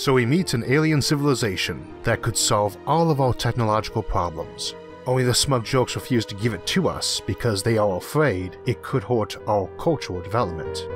So we meet an alien civilization that could solve all of our technological problems. Only the smug jokes refuse to give it to us because they are afraid it could hurt our cultural development.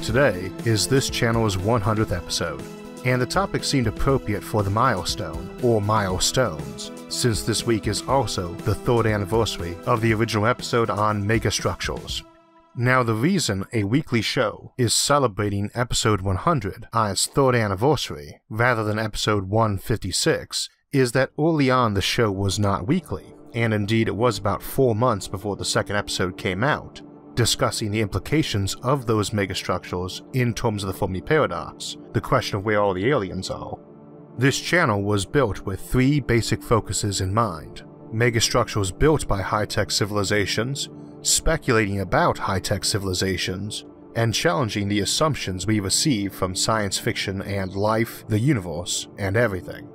Today is this channel's 100th episode, and the topic seemed appropriate for the milestone, or milestones, since this week is also the third anniversary of the original episode on megastructures. Now, the reason a weekly show is celebrating episode 100 on its third anniversary rather than episode 156 is that early on the show was not weekly, and indeed it was about four months before the second episode came out, discussing the implications of those megastructures in terms of the Fermi paradox, the question of where all the aliens are. This channel was built with three basic focuses in mind megastructures built by high tech civilizations, speculating about high tech civilizations, and challenging the assumptions we receive from science fiction and life, the universe, and everything.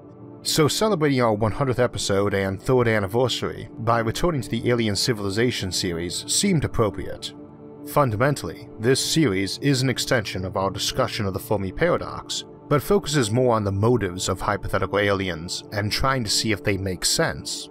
So, celebrating our 100th episode and third anniversary by returning to the Alien Civilization series seemed appropriate. Fundamentally, this series is an extension of our discussion of the Fermi paradox, but focuses more on the motives of hypothetical aliens and trying to see if they make sense.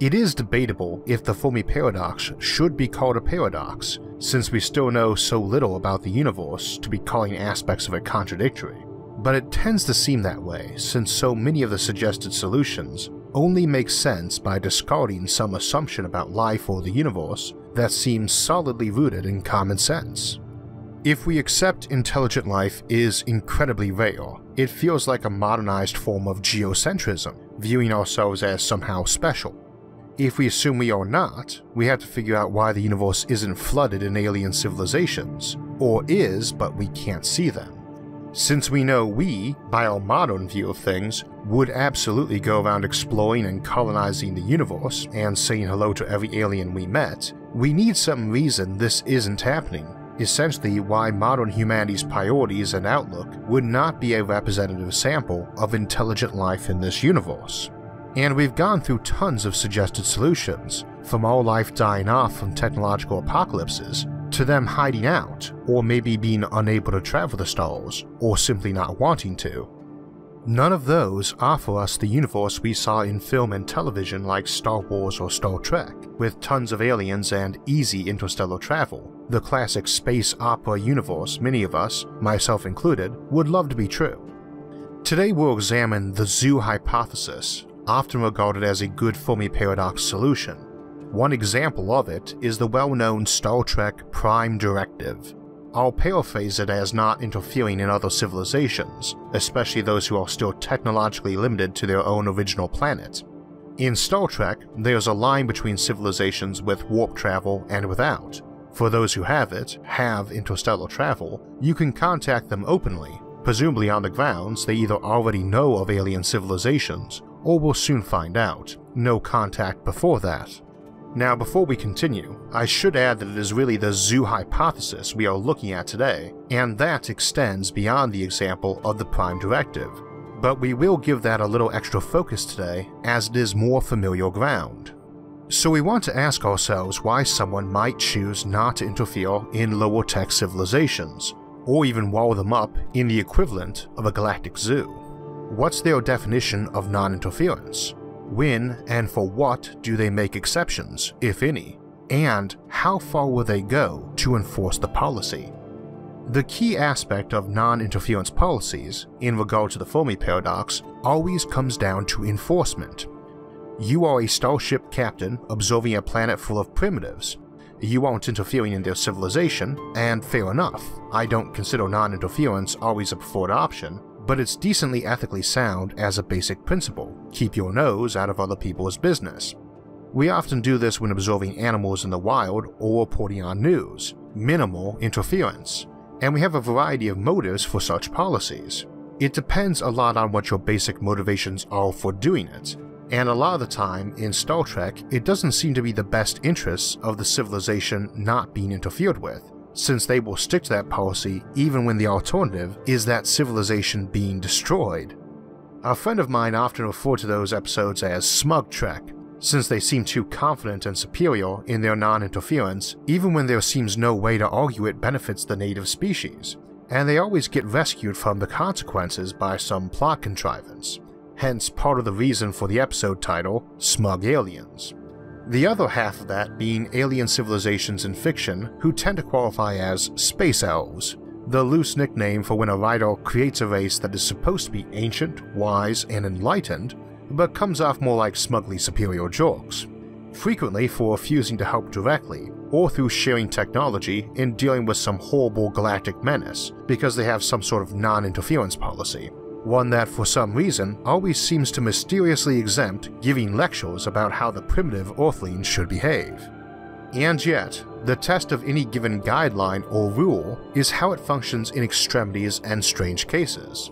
It is debatable if the Fermi paradox should be called a paradox, since we still know so little about the universe to be calling aspects of it contradictory but it tends to seem that way since so many of the suggested solutions only make sense by discarding some assumption about life or the universe that seems solidly rooted in common sense. If we accept intelligent life is incredibly rare, it feels like a modernized form of geocentrism, viewing ourselves as somehow special. If we assume we are not, we have to figure out why the universe isn't flooded in alien civilizations, or is but we can't see them since we know we, by our modern view of things, would absolutely go around exploring and colonizing the universe and saying hello to every alien we met, we need some reason this isn't happening, essentially why modern humanity's priorities and outlook would not be a representative sample of intelligent life in this universe. And we've gone through tons of suggested solutions, from all life dying off from technological apocalypses to them hiding out, or maybe being unable to travel the stars, or simply not wanting to. None of those offer us the universe we saw in film and television like Star Wars or Star Trek, with tons of aliens and easy interstellar travel, the classic space opera universe many of us, myself included, would love to be true. Today we'll examine the zoo hypothesis, often regarded as a good Fermi paradox solution, one example of it is the well-known Star Trek Prime Directive. I'll paraphrase it as not interfering in other civilizations, especially those who are still technologically limited to their own original planet. In Star Trek, there's a line between civilizations with warp travel and without. For those who have it, have interstellar travel, you can contact them openly, presumably on the grounds they either already know of alien civilizations or will soon find out, no contact before that. Now, before we continue, I should add that it is really the zoo hypothesis we are looking at today, and that extends beyond the example of the prime directive. But we will give that a little extra focus today, as it is more familiar ground. So we want to ask ourselves why someone might choose not to interfere in lower tech civilizations, or even wall them up in the equivalent of a galactic zoo. What's their definition of non-interference? When and for what do they make exceptions, if any? And how far will they go to enforce the policy? The key aspect of non interference policies, in regard to the Fermi paradox, always comes down to enforcement. You are a starship captain observing a planet full of primitives. You aren't interfering in their civilization, and fair enough, I don't consider non interference always a preferred option, but it's decently ethically sound as a basic principle. Keep your nose out of other people's business. We often do this when observing animals in the wild or reporting on news, minimal interference, and we have a variety of motives for such policies. It depends a lot on what your basic motivations are for doing it, and a lot of the time in Star Trek, it doesn't seem to be the best interests of the civilization not being interfered with, since they will stick to that policy even when the alternative is that civilization being destroyed. A friend of mine often referred to those episodes as smug Trek, since they seem too confident and superior in their non interference, even when there seems no way to argue it benefits the native species, and they always get rescued from the consequences by some plot contrivance, hence part of the reason for the episode title, Smug Aliens. The other half of that being alien civilizations in fiction who tend to qualify as space elves, the loose nickname for when a writer creates a race that is supposed to be ancient, wise, and enlightened, but comes off more like smugly superior jokes, frequently for refusing to help directly or through sharing technology in dealing with some horrible galactic menace because they have some sort of non interference policy, one that for some reason always seems to mysteriously exempt giving lectures about how the primitive Earthlings should behave. And yet, the test of any given guideline or rule is how it functions in extremities and strange cases.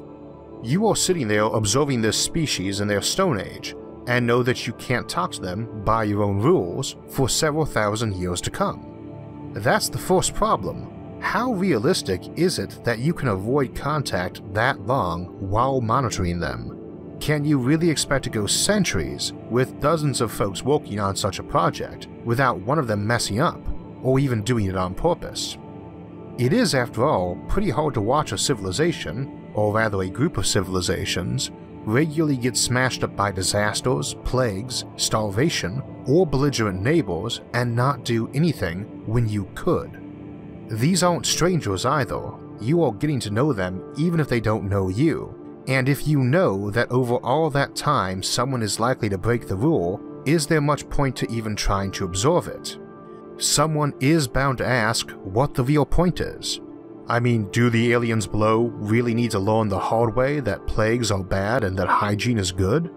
You are sitting there observing this species in their Stone Age, and know that you can't talk to them by your own rules for several thousand years to come. That's the first problem. How realistic is it that you can avoid contact that long while monitoring them? Can you really expect to go centuries with dozens of folks working on such a project without one of them messing up, or even doing it on purpose? It is, after all, pretty hard to watch a civilization, or rather a group of civilizations, regularly get smashed up by disasters, plagues, starvation, or belligerent neighbors and not do anything when you could. These aren't strangers either, you are getting to know them even if they don't know you, and if you know that over all that time someone is likely to break the rule, is there much point to even trying to observe it? Someone is bound to ask what the real point is. I mean, do the aliens below really need to learn the hard way that plagues are bad and that hygiene is good?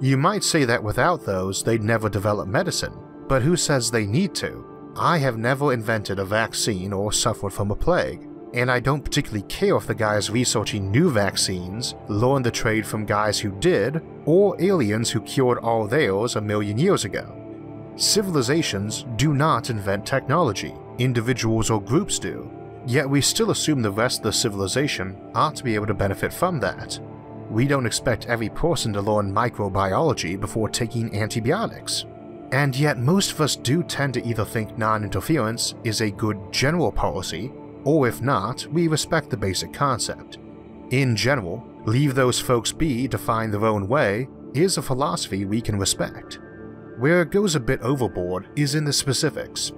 You might say that without those, they'd never develop medicine, but who says they need to? I have never invented a vaccine or suffered from a plague, and I don't particularly care if the guys researching new vaccines learned the trade from guys who did, or aliens who cured all theirs a million years ago. Civilizations do not invent technology, individuals or groups do, yet we still assume the rest of the civilization ought to be able to benefit from that. We don't expect every person to learn microbiology before taking antibiotics. And yet, most of us do tend to either think non interference is a good general policy, or if not, we respect the basic concept. In general, leave those folks be to find their own way is a philosophy we can respect. Where it goes a bit overboard is in the specifics.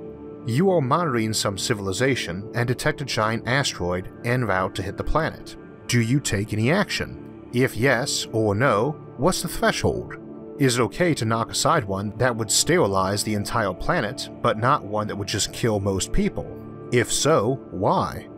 You are monitoring some civilization and detect a giant asteroid en route to hit the planet. Do you take any action? If yes or no, what's the threshold? Is it okay to knock aside one that would sterilize the entire planet, but not one that would just kill most people? If so, why?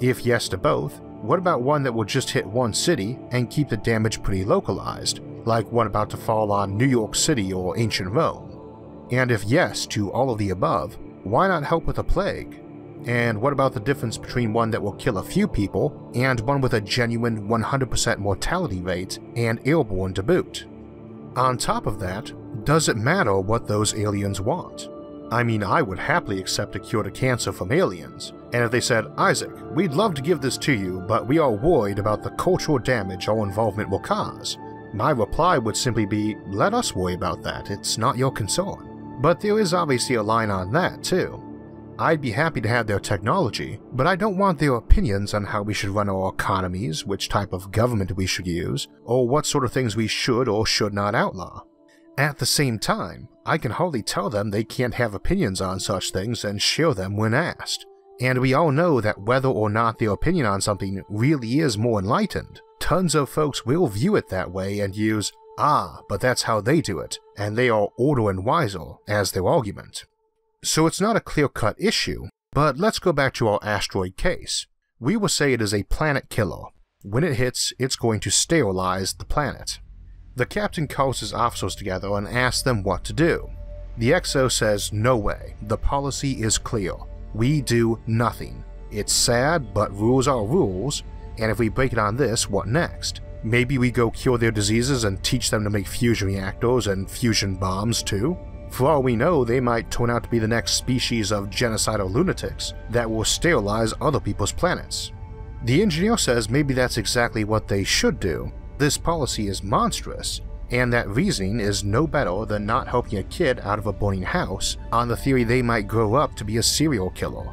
If yes to both, what about one that will just hit one city and keep the damage pretty localized, like one about to fall on New York City or ancient Rome? And if yes to all of the above, why not help with a plague? And what about the difference between one that will kill a few people and one with a genuine 100% mortality rate and airborne to boot? On top of that, does it matter what those aliens want? I mean, I would happily accept a cure to cancer from aliens, and if they said, Isaac, we'd love to give this to you, but we are worried about the cultural damage our involvement will cause, my reply would simply be, let us worry about that, it's not your concern. But there is obviously a line on that, too. I'd be happy to have their technology, but I don't want their opinions on how we should run our economies, which type of government we should use, or what sort of things we should or should not outlaw. At the same time, I can hardly tell them they can't have opinions on such things and share them when asked. And we all know that whether or not their opinion on something really is more enlightened, tons of folks will view it that way and use, ah, but that's how they do it, and they are older and wiser, as their argument. So it's not a clear cut issue, but let's go back to our asteroid case. We will say it is a planet killer. When it hits, it's going to sterilize the planet. The captain calls his officers together and asks them what to do. The XO says, No way, the policy is clear. We do nothing. It's sad, but rules are rules, and if we break it on this, what next? Maybe we go cure their diseases and teach them to make fusion reactors and fusion bombs too? For all we know, they might turn out to be the next species of genocidal lunatics that will sterilize other people's planets. The engineer says maybe that's exactly what they should do. This policy is monstrous, and that reasoning is no better than not helping a kid out of a burning house on the theory they might grow up to be a serial killer.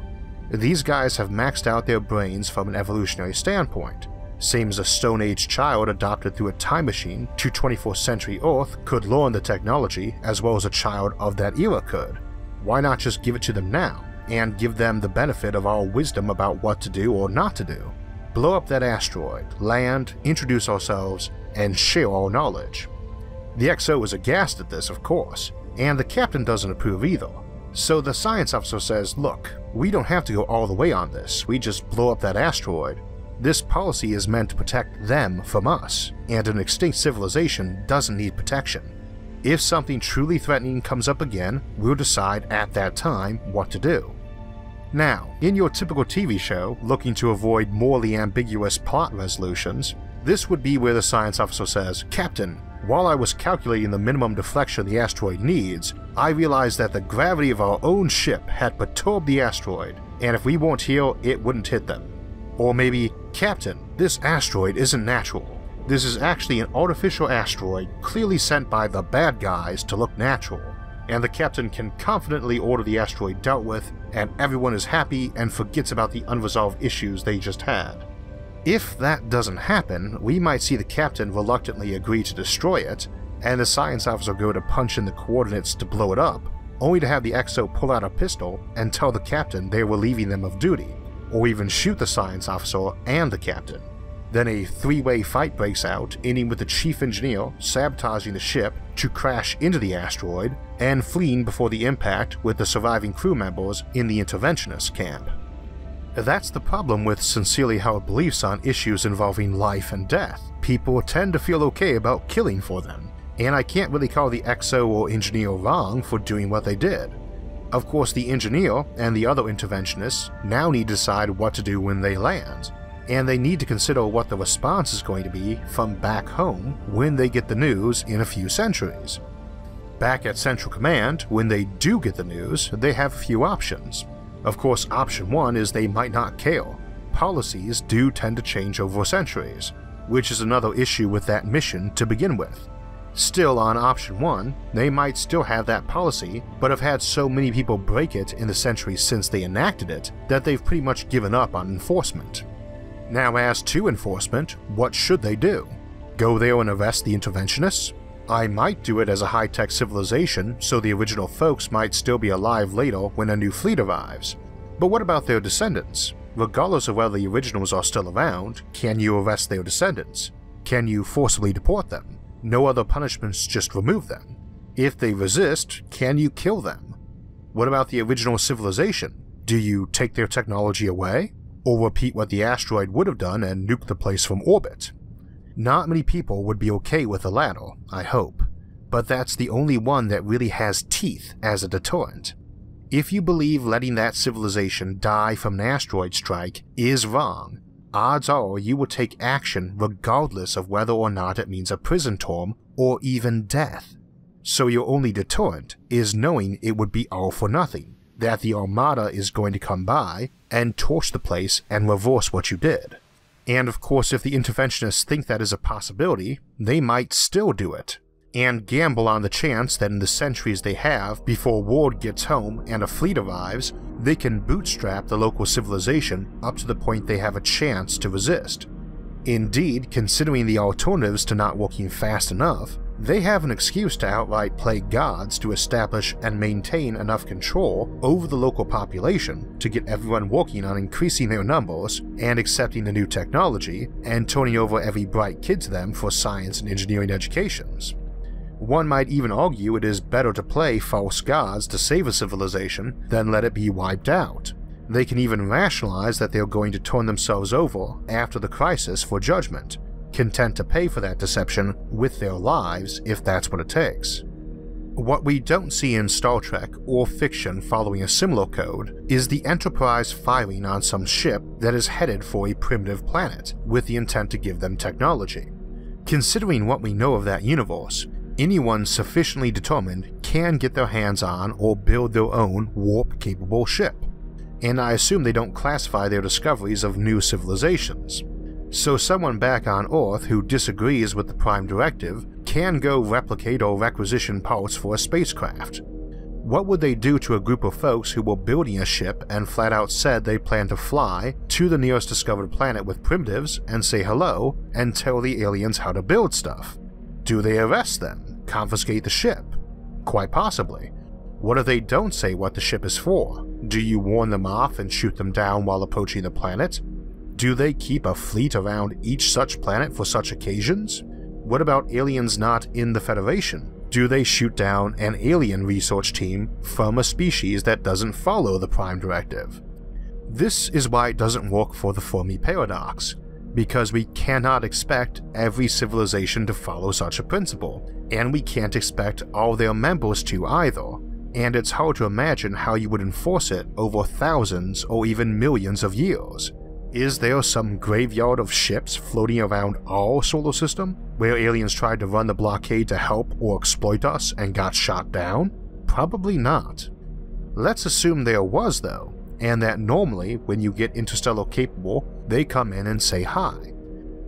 These guys have maxed out their brains from an evolutionary standpoint, same as a Stone Age child adopted through a time machine to 24th century Earth could learn the technology as well as a child of that era could. Why not just give it to them now, and give them the benefit of our wisdom about what to do or not to do? Blow up that asteroid, land, introduce ourselves, and share our knowledge. The XO is aghast at this, of course, and the captain doesn't approve either. So the science officer says, look, we don't have to go all the way on this, we just blow up that asteroid, this policy is meant to protect them from us, and an extinct civilization doesn't need protection. If something truly threatening comes up again, we'll decide at that time what to do. Now, in your typical TV show, looking to avoid morally ambiguous plot resolutions, this would be where the science officer says, Captain, while I was calculating the minimum deflection the asteroid needs, I realized that the gravity of our own ship had perturbed the asteroid, and if we weren't here, it wouldn't hit them. Or maybe, Captain, this asteroid isn't natural. This is actually an artificial asteroid clearly sent by the bad guys to look natural, and the captain can confidently order the asteroid dealt with, and everyone is happy and forgets about the unresolved issues they just had. If that doesn't happen, we might see the captain reluctantly agree to destroy it, and the science officer go to punch in the coordinates to blow it up, only to have the XO pull out a pistol and tell the captain they were relieving them of duty or even shoot the science officer and the captain. Then a three-way fight breaks out, ending with the chief engineer sabotaging the ship to crash into the asteroid and fleeing before the impact with the surviving crew members in the interventionist camp. That's the problem with sincerely held beliefs on issues involving life and death. People tend to feel okay about killing for them, and I can't really call the XO or engineer wrong for doing what they did. Of course, the engineer and the other interventionists now need to decide what to do when they land, and they need to consider what the response is going to be from back home when they get the news in a few centuries. Back at Central Command, when they do get the news, they have a few options. Of course, option one is they might not care. Policies do tend to change over centuries, which is another issue with that mission to begin with. Still, on option 1, they might still have that policy, but have had so many people break it in the centuries since they enacted it that they've pretty much given up on enforcement. Now, as to enforcement, what should they do? Go there and arrest the interventionists? I might do it as a high tech civilization so the original folks might still be alive later when a new fleet arrives. But what about their descendants? Regardless of whether the originals are still around, can you arrest their descendants? Can you forcibly deport them? No other punishments, just remove them. If they resist, can you kill them? What about the original civilization? Do you take their technology away? Or repeat what the asteroid would have done and nuke the place from orbit? Not many people would be okay with the latter, I hope, but that's the only one that really has teeth as a deterrent. If you believe letting that civilization die from an asteroid strike is wrong, odds are you will take action regardless of whether or not it means a prison term or even death. So your only deterrent is knowing it would be all for nothing, that the Armada is going to come by and torch the place and reverse what you did. And of course, if the interventionists think that is a possibility, they might still do it, and gamble on the chance that in the centuries they have before Ward gets home and a fleet arrives, they can bootstrap the local civilization up to the point they have a chance to resist. Indeed, considering the alternatives to not working fast enough, they have an excuse to outright play gods to establish and maintain enough control over the local population to get everyone working on increasing their numbers and accepting the new technology and turning over every bright kid to them for science and engineering educations. One might even argue it is better to play false gods to save a civilization than let it be wiped out. They can even rationalize that they're going to turn themselves over after the crisis for judgment, content to pay for that deception with their lives if that's what it takes. What we don't see in Star Trek or fiction following a similar code is the Enterprise firing on some ship that is headed for a primitive planet with the intent to give them technology. Considering what we know of that universe, anyone sufficiently determined can get their hands on or build their own warp capable ship. And I assume they don't classify their discoveries of new civilizations. So someone back on Earth who disagrees with the Prime Directive can go replicate or requisition parts for a spacecraft. What would they do to a group of folks who were building a ship and flat out said they plan to fly to the nearest discovered planet with primitives and say hello and tell the aliens how to build stuff? Do they arrest them? Confiscate the ship? Quite possibly. What if they don't say what the ship is for? Do you warn them off and shoot them down while approaching the planet? Do they keep a fleet around each such planet for such occasions? What about aliens not in the Federation? Do they shoot down an alien research team from a species that doesn't follow the Prime Directive? This is why it doesn't work for the Fermi paradox, because we cannot expect every civilization to follow such a principle, and we can't expect all their members to either, and it's hard to imagine how you would enforce it over thousands or even millions of years. Is there some graveyard of ships floating around our solar system where aliens tried to run the blockade to help or exploit us and got shot down? Probably not. Let's assume there was, though, and that normally when you get interstellar capable, they come in and say hi.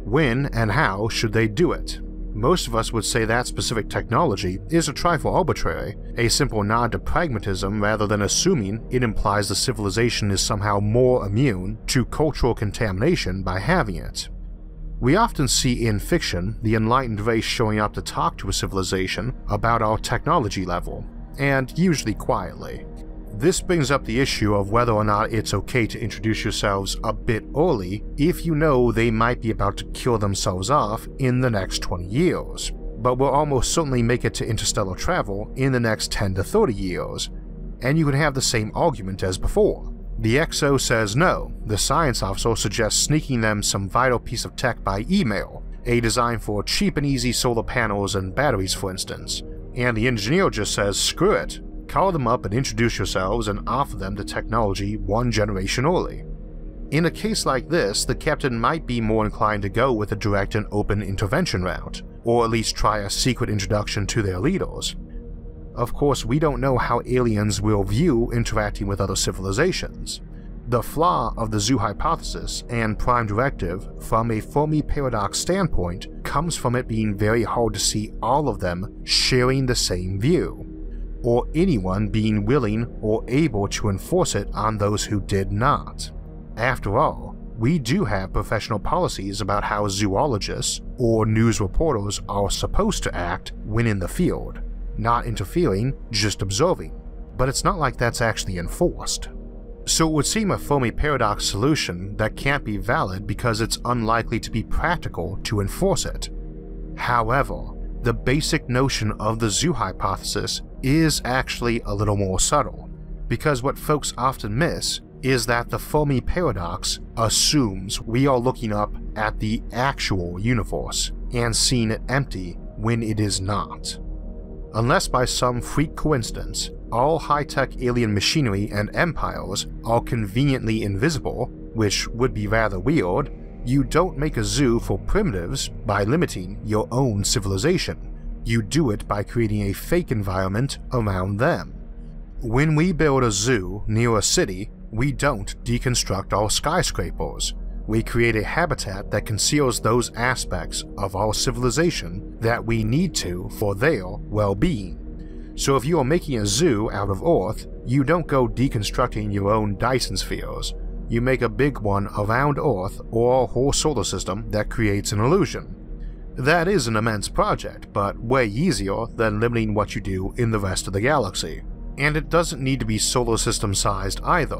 When and how should they do it? Most of us would say that specific technology is a trifle arbitrary, a simple nod to pragmatism rather than assuming it implies the civilization is somehow more immune to cultural contamination by having it. We often see in fiction the enlightened race showing up to talk to a civilization about our technology level, and usually quietly. This brings up the issue of whether or not it's okay to introduce yourselves a bit early if you know they might be about to kill themselves off in the next 20 years, but will almost certainly make it to interstellar travel in the next 10 to 30 years, and you can have the same argument as before. The XO says no, the science officer suggests sneaking them some vital piece of tech by email, a design for cheap and easy solar panels and batteries for instance, and the engineer just says screw it, Call them up and introduce yourselves and offer them the technology one generation early. In a case like this, the captain might be more inclined to go with a direct and open intervention route, or at least try a secret introduction to their leaders. Of course, we don't know how aliens will view interacting with other civilizations. The flaw of the zoo hypothesis and prime directive from a Fermi paradox standpoint comes from it being very hard to see all of them sharing the same view or anyone being willing or able to enforce it on those who did not. After all, we do have professional policies about how zoologists or news reporters are supposed to act when in the field, not interfering, just observing. But it's not like that's actually enforced. So it would seem a Fermi paradox solution that can't be valid because it's unlikely to be practical to enforce it. However, the basic notion of the zoo hypothesis is actually a little more subtle, because what folks often miss is that the Fermi paradox assumes we are looking up at the actual universe and seeing it empty when it is not. Unless by some freak coincidence, all high tech alien machinery and empires are conveniently invisible, which would be rather weird, you don't make a zoo for primitives by limiting your own civilization. You do it by creating a fake environment around them. When we build a zoo near a city, we don't deconstruct our skyscrapers. We create a habitat that conceals those aspects of our civilization that we need to for their well being. So if you are making a zoo out of Earth, you don't go deconstructing your own Dyson spheres. You make a big one around Earth or whole solar system that creates an illusion. That is an immense project, but way easier than limiting what you do in the rest of the galaxy. And it doesn't need to be solar system sized either.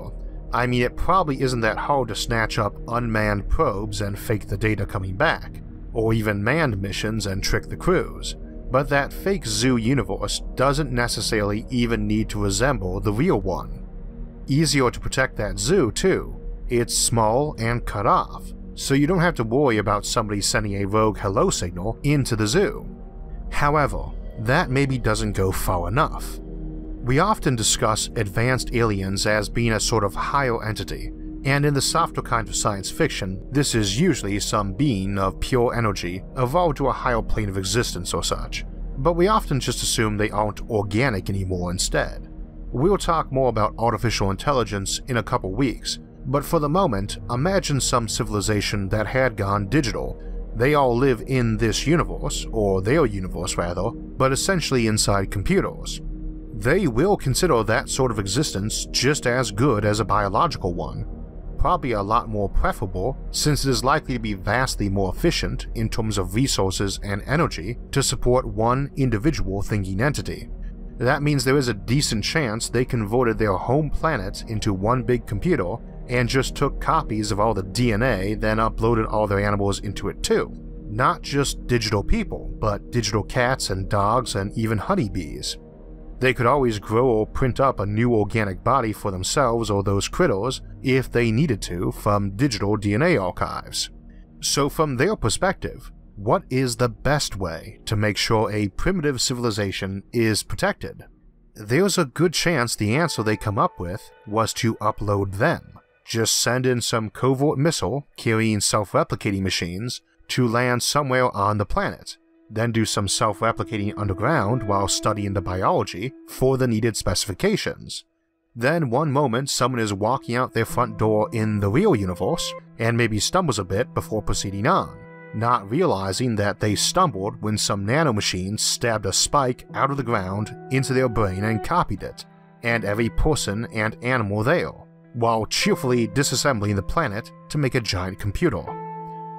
I mean, it probably isn't that hard to snatch up unmanned probes and fake the data coming back, or even manned missions and trick the crews. But that fake zoo universe doesn't necessarily even need to resemble the real one. Easier to protect that zoo, too. It's small and cut off, so you don't have to worry about somebody sending a rogue hello signal into the zoo. However, that maybe doesn't go far enough. We often discuss advanced aliens as being a sort of higher entity, and in the softer kind of science fiction, this is usually some being of pure energy evolved to a higher plane of existence or such, but we often just assume they aren't organic anymore instead. We'll talk more about artificial intelligence in a couple weeks, but for the moment, imagine some civilization that had gone digital. They all live in this universe, or their universe rather, but essentially inside computers. They will consider that sort of existence just as good as a biological one, probably a lot more preferable since it is likely to be vastly more efficient in terms of resources and energy to support one individual thinking entity. That means there is a decent chance they converted their home planet into one big computer and just took copies of all the DNA, then uploaded all their animals into it too. Not just digital people, but digital cats and dogs and even honeybees. They could always grow or print up a new organic body for themselves or those critters if they needed to from digital DNA archives. So, from their perspective, what is the best way to make sure a primitive civilization is protected? There's a good chance the answer they come up with was to upload them. Just send in some covert missile carrying self replicating machines to land somewhere on the planet, then do some self replicating underground while studying the biology for the needed specifications. Then, one moment, someone is walking out their front door in the real universe and maybe stumbles a bit before proceeding on, not realizing that they stumbled when some nanomachine stabbed a spike out of the ground into their brain and copied it, and every person and animal there while cheerfully disassembling the planet to make a giant computer.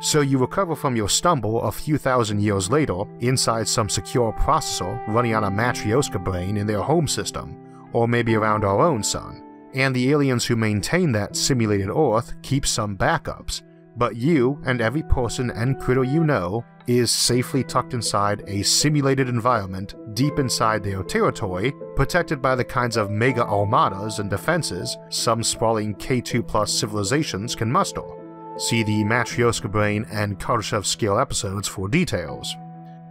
So you recover from your stumble a few thousand years later inside some secure processor running on a Matryoshka brain in their home system, or maybe around our own sun, and the aliens who maintain that simulated Earth keep some backups, but you and every person and critter you know is safely tucked inside a simulated environment deep inside their territory, protected by the kinds of mega armadas and defenses some sprawling K2 plus civilizations can muster. See the Matryoshka Brain and Kardashev Scale episodes for details.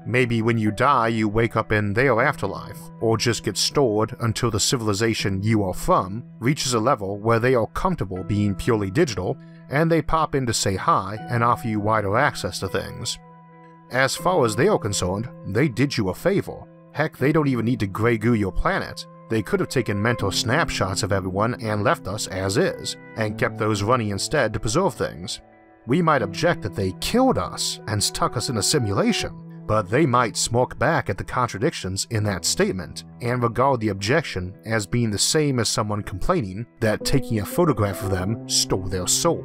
Maybe when you die, you wake up in their afterlife, or just get stored until the civilization you are from reaches a level where they are comfortable being purely digital and they pop in to say hi and offer you wider access to things. As far as they are concerned, they did you a favor. Heck, they don't even need to grey goo your planet. They could have taken mental snapshots of everyone and left us as is, and kept those running instead to preserve things. We might object that they killed us and stuck us in a simulation, but they might smirk back at the contradictions in that statement and regard the objection as being the same as someone complaining that taking a photograph of them stole their soul.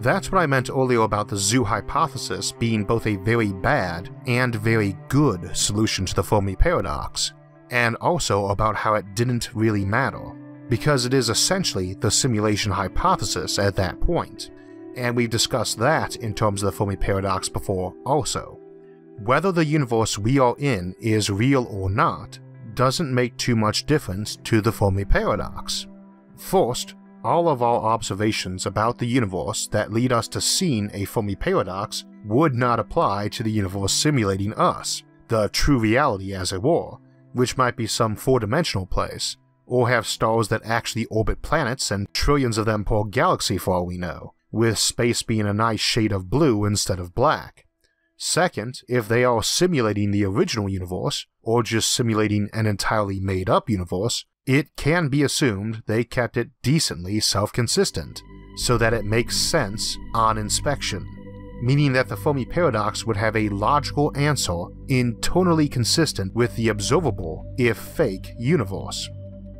That's what I meant earlier about the zoo hypothesis being both a very bad and very good solution to the Fermi paradox, and also about how it didn't really matter, because it is essentially the simulation hypothesis at that point, and we've discussed that in terms of the Fermi paradox before also. Whether the universe we are in is real or not doesn't make too much difference to the Fermi paradox. First, all of our observations about the universe that lead us to seeing a Fermi paradox would not apply to the universe simulating us, the true reality as it were, which might be some four-dimensional place, or have stars that actually orbit planets and trillions of them per galaxy for all we know, with space being a nice shade of blue instead of black. Second, if they are simulating the original universe, or just simulating an entirely made up universe, it can be assumed they kept it decently self consistent, so that it makes sense on inspection, meaning that the Fermi paradox would have a logical answer internally consistent with the observable, if fake, universe.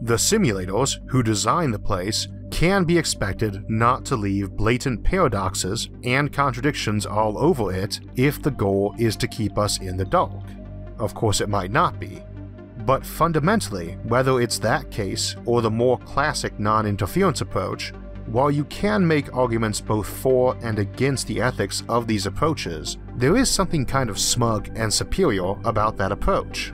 The simulators, who design the place, can be expected not to leave blatant paradoxes and contradictions all over it if the goal is to keep us in the dark. Of course, it might not be. But fundamentally, whether it's that case or the more classic non interference approach, while you can make arguments both for and against the ethics of these approaches, there is something kind of smug and superior about that approach.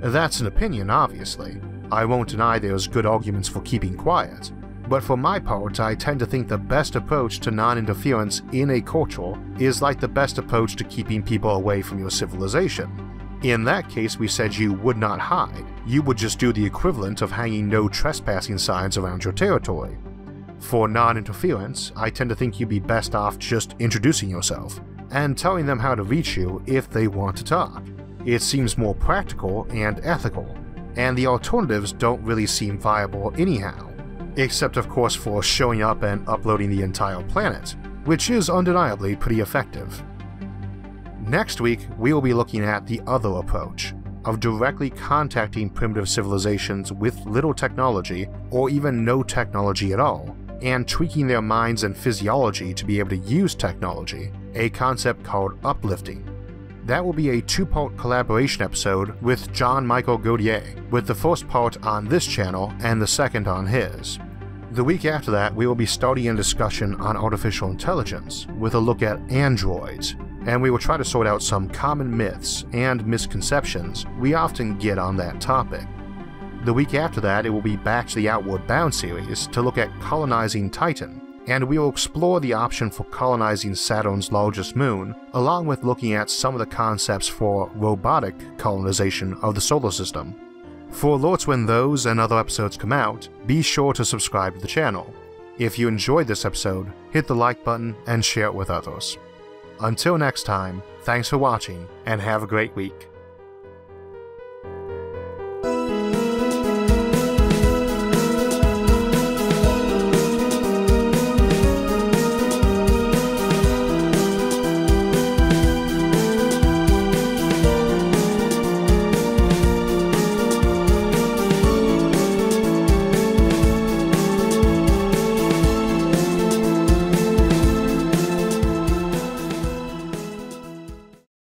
That's an opinion, obviously. I won't deny there's good arguments for keeping quiet, but for my part, I tend to think the best approach to non interference in a culture is like the best approach to keeping people away from your civilization. In that case, we said you would not hide, you would just do the equivalent of hanging no trespassing signs around your territory. For non interference, I tend to think you'd be best off just introducing yourself and telling them how to reach you if they want to talk. It seems more practical and ethical, and the alternatives don't really seem viable anyhow, except of course for showing up and uploading the entire planet, which is undeniably pretty effective. Next week, we will be looking at the other approach of directly contacting primitive civilizations with little technology or even no technology at all, and tweaking their minds and physiology to be able to use technology, a concept called uplifting. That will be a two part collaboration episode with John Michael Godier, with the first part on this channel and the second on his. The week after that, we will be starting a discussion on artificial intelligence with a look at androids, and we will try to sort out some common myths and misconceptions we often get on that topic. The week after that, it will be back to the Outward Bound series to look at colonizing Titan, and we will explore the option for colonizing Saturn's largest moon, along with looking at some of the concepts for robotic colonization of the solar system. For alerts when those and other episodes come out, be sure to subscribe to the channel. If you enjoyed this episode, hit the like button and share it with others. Until next time, thanks for watching and have a great week.